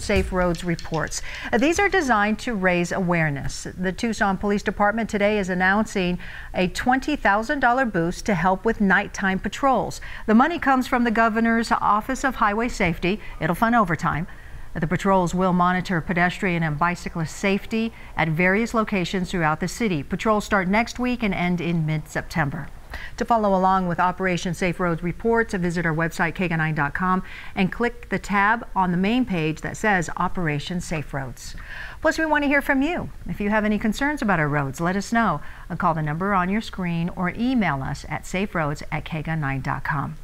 Safe Roads reports. Uh, these are designed to raise awareness. The Tucson Police Department today is announcing a $20,000 boost to help with nighttime patrols. The money comes from the governor's Office of Highway Safety. It'll fund overtime. The patrols will monitor pedestrian and bicyclist safety at various locations throughout the city. Patrols start next week and end in mid-September. To follow along with Operation Safe Roads reports, visit our website, kgun9.com, and click the tab on the main page that says Operation Safe Roads. Plus, we want to hear from you. If you have any concerns about our roads, let us know. Call the number on your screen or email us at saferoads at kgun9.com.